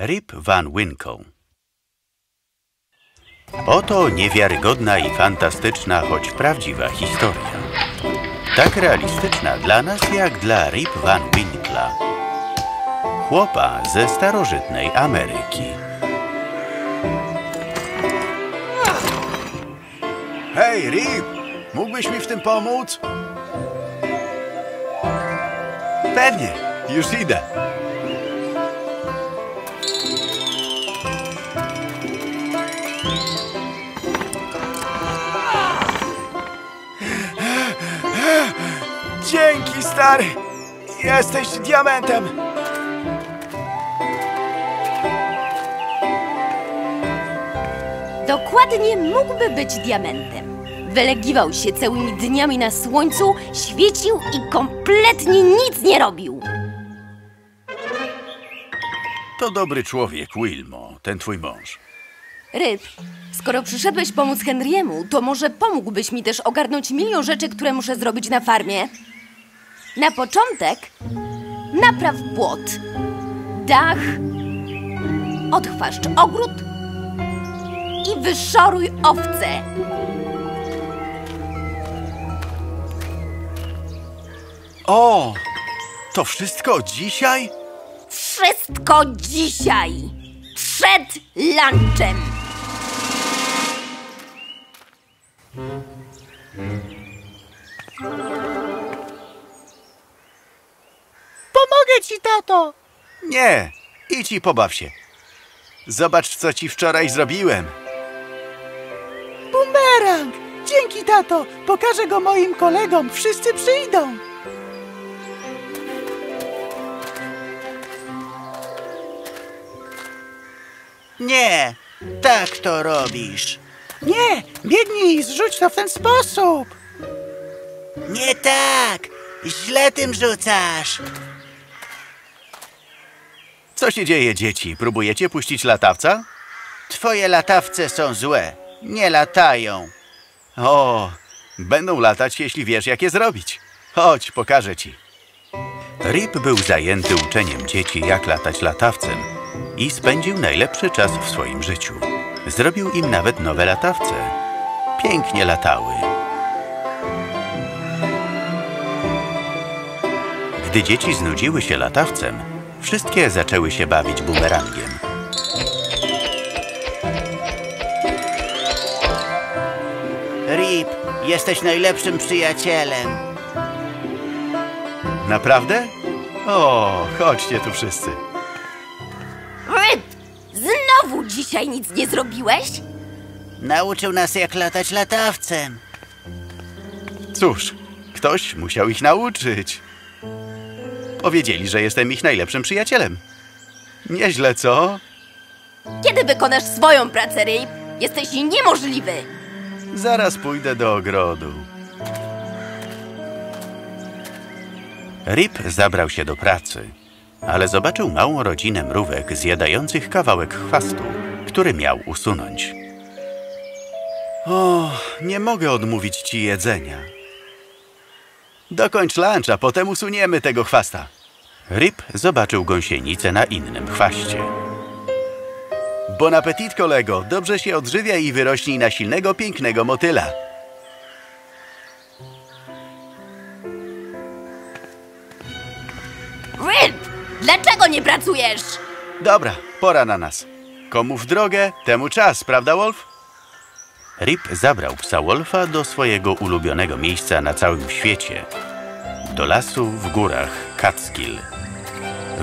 Rip Van Winkle Oto niewiarygodna i fantastyczna, choć prawdziwa historia. Tak realistyczna dla nas, jak dla Rip Van Winkla. Chłopa ze starożytnej Ameryki. Hej, Rip! Mógłbyś mi w tym pomóc? Pewnie, już idę. Dzięki, stary! Jesteś diamentem! Dokładnie mógłby być diamentem. Wylegiwał się całymi dniami na słońcu, świecił i kompletnie nic nie robił. To dobry człowiek, Wilmo, ten twój mąż. Ryb, skoro przyszedłeś pomóc Henry'emu, to może pomógłbyś mi też ogarnąć milion rzeczy, które muszę zrobić na farmie? Na początek napraw płot, dach, odchwaszcz ogród i wyszoruj owce. O! To wszystko dzisiaj? Wszystko dzisiaj! Przed lunchem! Ci, tato! Nie, idź i pobaw się. Zobacz, co ci wczoraj zrobiłem. Bumerang! Dzięki, tato! Pokażę go moim kolegom. Wszyscy przyjdą. Nie, tak to robisz. Nie, biegnij i zrzuć to w ten sposób. Nie tak. Źle tym rzucasz. Co się dzieje, dzieci? Próbujecie puścić latawca? Twoje latawce są złe. Nie latają. O, będą latać, jeśli wiesz, jak je zrobić. Chodź, pokażę ci. Rip był zajęty uczeniem dzieci, jak latać latawcem i spędził najlepszy czas w swoim życiu. Zrobił im nawet nowe latawce. Pięknie latały. Gdy dzieci znudziły się latawcem, wszystkie zaczęły się bawić bumerangiem. Rip, jesteś najlepszym przyjacielem. Naprawdę? O, chodźcie tu wszyscy. Ryb, znowu dzisiaj nic nie zrobiłeś? Nauczył nas, jak latać latawcem. Cóż, ktoś musiał ich nauczyć. Powiedzieli, że jestem ich najlepszym przyjacielem. Nieźle, co? Kiedy wykonasz swoją pracę, Ryb? Jesteś niemożliwy! Zaraz pójdę do ogrodu. Rip zabrał się do pracy, ale zobaczył małą rodzinę mrówek zjadających kawałek chwastu, który miał usunąć. O, nie mogę odmówić ci jedzenia. Dokończ lunch, a potem usuniemy tego chwasta. Rip zobaczył gąsienicę na innym chwaście. Bon appetit, kolego. Dobrze się odżywiaj i wyrośnij na silnego, pięknego motyla. Ryb, dlaczego nie pracujesz? Dobra, pora na nas. Komu w drogę, temu czas, prawda, Wolf? Rip zabrał psa Wolfa do swojego ulubionego miejsca na całym świecie. Do lasu w górach Catskill.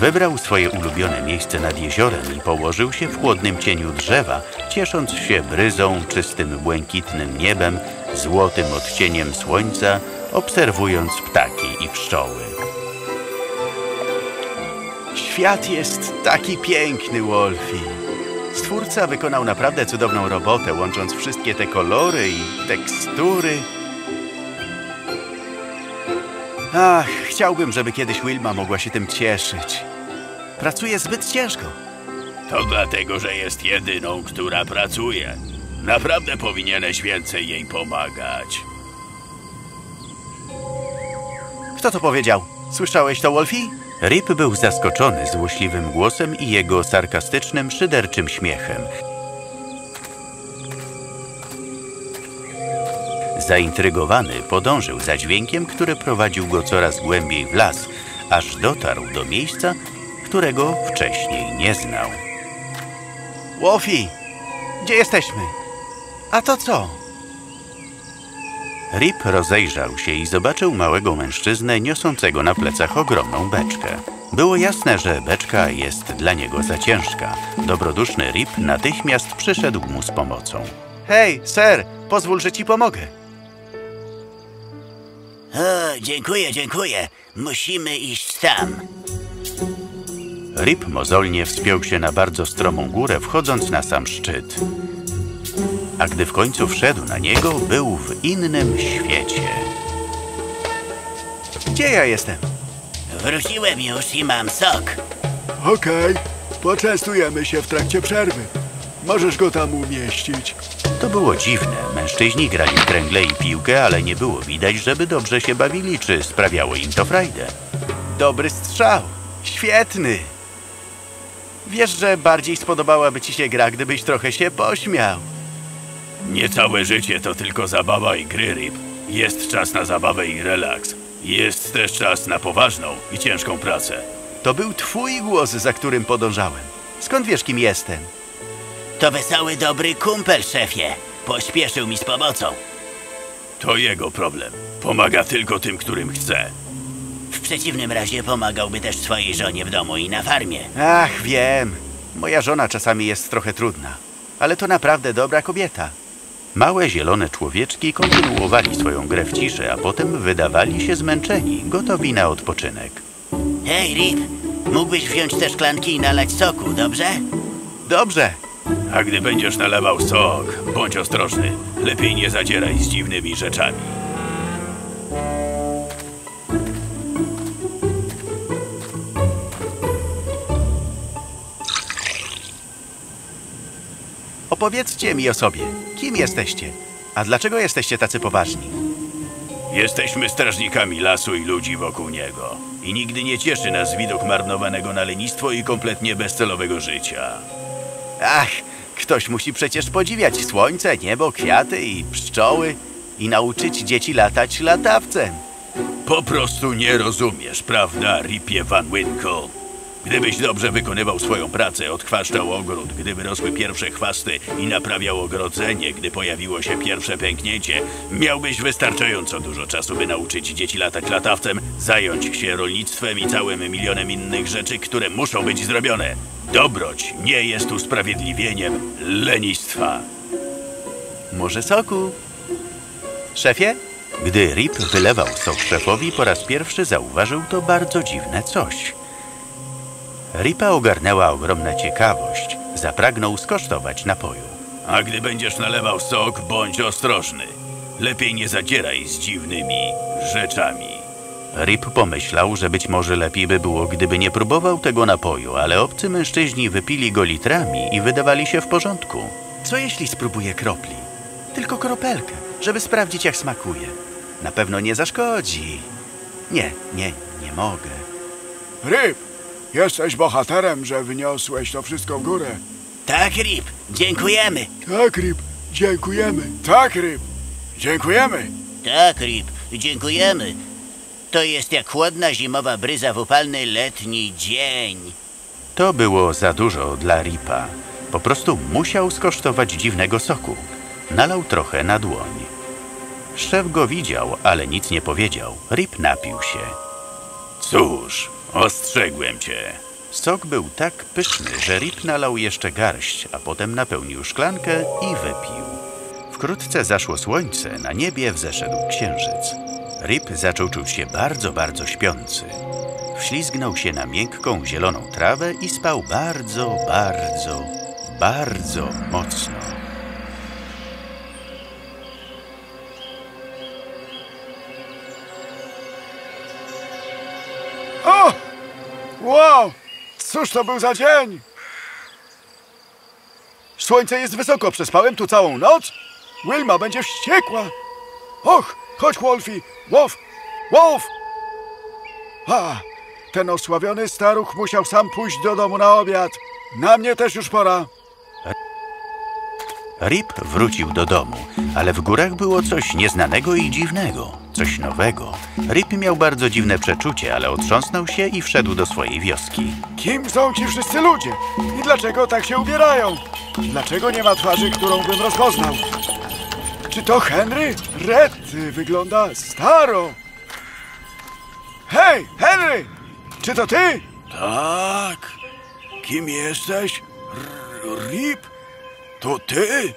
Wybrał swoje ulubione miejsce nad jeziorem i położył się w chłodnym cieniu drzewa, ciesząc się bryzą, czystym, błękitnym niebem, złotym odcieniem słońca, obserwując ptaki i pszczoły. Świat jest taki piękny, Wolfie. Stwórca wykonał naprawdę cudowną robotę, łącząc wszystkie te kolory i tekstury. Ach, chciałbym, żeby kiedyś Wilma mogła się tym cieszyć. Pracuje zbyt ciężko. To dlatego, że jest jedyną, która pracuje. Naprawdę powinieneś więcej jej pomagać. Kto to powiedział? Słyszałeś to, Wolfie? Rip był zaskoczony złośliwym głosem i jego sarkastycznym, szyderczym śmiechem. Zaintrygowany podążył za dźwiękiem, który prowadził go coraz głębiej w las, aż dotarł do miejsca, którego wcześniej nie znał. Wolfie, gdzie jesteśmy? A to co? Rip rozejrzał się i zobaczył małego mężczyznę niosącego na plecach ogromną beczkę. Było jasne, że beczka jest dla niego za ciężka. Dobroduszny Rip natychmiast przyszedł mu z pomocą. Hej, ser, pozwól, że ci pomogę. O, dziękuję, dziękuję. Musimy iść tam. Rip mozolnie wspiął się na bardzo stromą górę, wchodząc na sam szczyt. A gdy w końcu wszedł na niego, był w innym świecie. Gdzie ja jestem? Wróciłem już i mam sok. Okej, poczęstujemy się w trakcie przerwy. Możesz go tam umieścić. To było dziwne. Mężczyźni grali w kręgle i piłkę, ale nie było widać, żeby dobrze się bawili, czy sprawiało im to frajdę. Dobry strzał. Świetny. Wiesz, że bardziej spodobałaby ci się gra, gdybyś trochę się pośmiał. Niecałe życie to tylko zabawa i gry, Rip. Jest czas na zabawę i relaks. Jest też czas na poważną i ciężką pracę. To był twój głos, za którym podążałem. Skąd wiesz, kim jestem? To wesoły, dobry kumpel, szefie. Pośpieszył mi z pomocą. To jego problem. Pomaga tylko tym, którym chce. W przeciwnym razie pomagałby też swojej żonie w domu i na farmie. Ach, wiem. Moja żona czasami jest trochę trudna. Ale to naprawdę dobra kobieta. Małe zielone człowieczki kontynuowali swoją grę w ciszy, a potem wydawali się zmęczeni, gotowi na odpoczynek. Hej, Rip, mógłbyś wziąć te szklanki i nalać soku, dobrze? Dobrze. A gdy będziesz nalewał sok, bądź ostrożny. Lepiej nie zadzieraj z dziwnymi rzeczami. Opowiedzcie mi o sobie. Kim jesteście? A dlaczego jesteście tacy poważni? Jesteśmy strażnikami lasu i ludzi wokół niego. I nigdy nie cieszy nas widok marnowanego na lenistwo i kompletnie bezcelowego życia. Ach, ktoś musi przecież podziwiać słońce, niebo, kwiaty i pszczoły i nauczyć dzieci latać latawcem. Po prostu nie rozumiesz, prawda, Ripie Van Winkle? Gdybyś dobrze wykonywał swoją pracę, odchwaszczał ogród, gdy wyrosły pierwsze chwasty i naprawiał ogrodzenie, gdy pojawiło się pierwsze pęknięcie, miałbyś wystarczająco dużo czasu, by nauczyć dzieci latać latawcem, zająć się rolnictwem i całym milionem innych rzeczy, które muszą być zrobione. Dobroć nie jest usprawiedliwieniem lenistwa. Może soku? Szefie? Gdy Rip wylewał sok szefowi, po raz pierwszy zauważył to bardzo dziwne coś. Ripa ogarnęła ogromna ciekawość. Zapragnął skosztować napoju. A gdy będziesz nalewał sok, bądź ostrożny. Lepiej nie zadzieraj z dziwnymi rzeczami. Rip pomyślał, że być może lepiej by było, gdyby nie próbował tego napoju, ale obcy mężczyźni wypili go litrami i wydawali się w porządku. Co jeśli spróbuję kropli? Tylko kropelkę, żeby sprawdzić jak smakuje. Na pewno nie zaszkodzi. Nie, nie, nie mogę. Ryb, jesteś bohaterem, że wyniosłeś to wszystko w górę. Tak, Rip, dziękujemy. Tak, Ryb, dziękujemy. Tak, Ryb, dziękujemy. Tak, Rip, dziękujemy. To jest jak chłodna zimowa bryza w upalny letni dzień. To było za dużo dla Ripa. Po prostu musiał skosztować dziwnego soku. Nalał trochę na dłoń. Szef go widział, ale nic nie powiedział. Rip napił się. Cóż, ostrzegłem cię. Sok był tak pyszny, że Rip nalał jeszcze garść, a potem napełnił szklankę i wypił. Wkrótce zaszło słońce, na niebie wzeszedł księżyc. Rip zaczął czuć się bardzo, bardzo śpiący. Wślizgnął się na miękką, zieloną trawę i spał bardzo, bardzo, bardzo mocno. O! Wow! Cóż to był za dzień? Słońce jest wysoko, przespałem tu całą noc? Wilma będzie wściekła. Och, chodź, Wolfie. Wolf, Wolf! A, Ten osławiony staruch musiał sam pójść do domu na obiad. Na mnie też już pora. Rip wrócił do domu, ale w górach było coś nieznanego i dziwnego, coś nowego. Rip miał bardzo dziwne przeczucie, ale otrząsnął się i wszedł do swojej wioski. Kim są ci wszyscy ludzie? I dlaczego tak się ubierają? Dlaczego nie ma twarzy, którą bym rozpoznał? Czy to Henry? Rety, wygląda staro. Hej, Henry! Czy to ty? Tak. Kim jesteś? R Rip? To ty?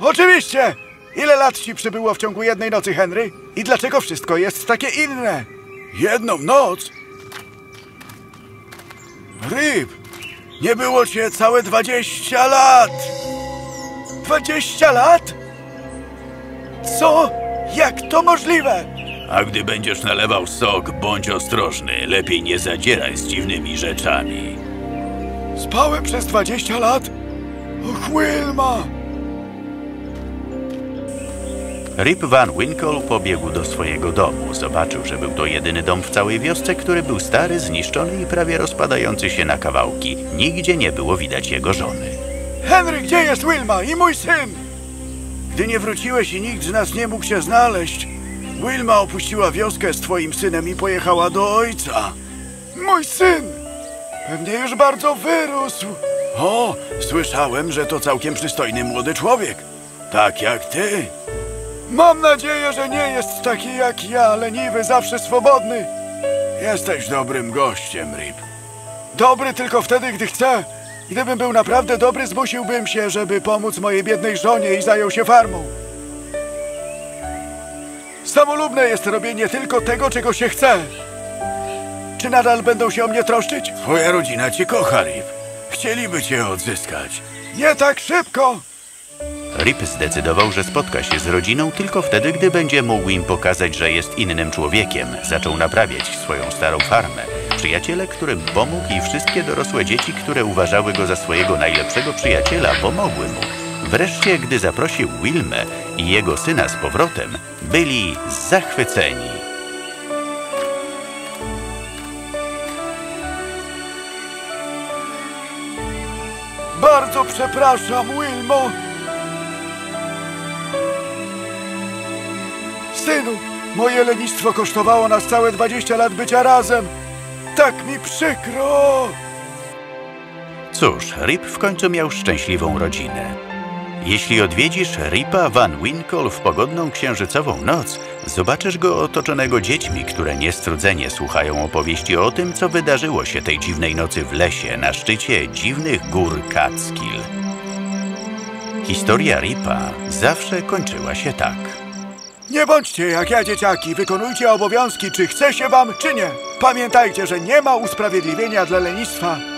Oczywiście! Ile lat ci przybyło w ciągu jednej nocy, Henry? I dlaczego wszystko jest takie inne? Jedną noc? Rip, nie było cię całe dwadzieścia lat. Dwadzieścia lat? Co? Jak to możliwe? A gdy będziesz nalewał sok, bądź ostrożny. Lepiej nie zadzieraj z dziwnymi rzeczami. Spałem przez 20 lat? Och, Wilma! Rip Van Winkle pobiegł do swojego domu. Zobaczył, że był to jedyny dom w całej wiosce, który był stary, zniszczony i prawie rozpadający się na kawałki. Nigdzie nie było widać jego żony. Henry, gdzie jest Wilma i mój syn? Gdy nie wróciłeś i nikt z nas nie mógł się znaleźć, Wilma opuściła wioskę z twoim synem i pojechała do ojca. Mój syn! Pewnie już bardzo wyrósł. O, słyszałem, że to całkiem przystojny młody człowiek. Tak jak ty. Mam nadzieję, że nie jest taki jak ja, leniwy, zawsze swobodny. Jesteś dobrym gościem, Rip. Dobry tylko wtedy, gdy chce. Gdybym był naprawdę dobry, zmusiłbym się, żeby pomóc mojej biednej żonie i zajął się farmą. Samolubne jest robienie tylko tego, czego się chce. Czy nadal będą się o mnie troszczyć? Twoja rodzina cię kocha, Rip. Chcieliby cię odzyskać. Nie tak szybko! Rip zdecydował, że spotka się z rodziną tylko wtedy, gdy będzie mógł im pokazać, że jest innym człowiekiem. Zaczął naprawiać swoją starą farmę. Przyjaciele, którym pomógł i wszystkie dorosłe dzieci, które uważały go za swojego najlepszego przyjaciela, pomogły mu. Wreszcie, gdy zaprosił Wilmę i jego syna z powrotem, byli zachwyceni. Przepraszam, Wilmo. Synu, moje lenistwo kosztowało nas całe 20 lat bycia razem. Tak mi przykro. Cóż, Rip w końcu miał szczęśliwą rodzinę. Jeśli odwiedzisz Ripa Van Winkle w pogodną księżycową noc, zobaczysz go otoczonego dziećmi, które niestrudzenie słuchają opowieści o tym, co wydarzyło się tej dziwnej nocy w lesie na szczycie dziwnych gór Catskill. Historia Ripa zawsze kończyła się tak. Nie bądźcie jak ja, dzieciaki. Wykonujcie obowiązki, czy chce się wam, czy nie. Pamiętajcie, że nie ma usprawiedliwienia dla lenistwa.